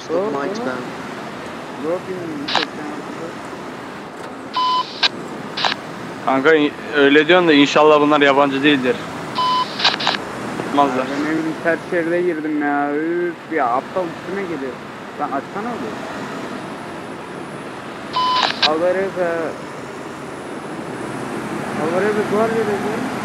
Stop Kanka öyle diyorsun da inşallah bunlar yabancı değildir. Olmazlar. Ben ne bileyim ters yerine girdim ya. Üf ya aptal üstüme geliyor. Lan açsana oğlum. Alvarez'e Alvarez'e duvar vereceğim.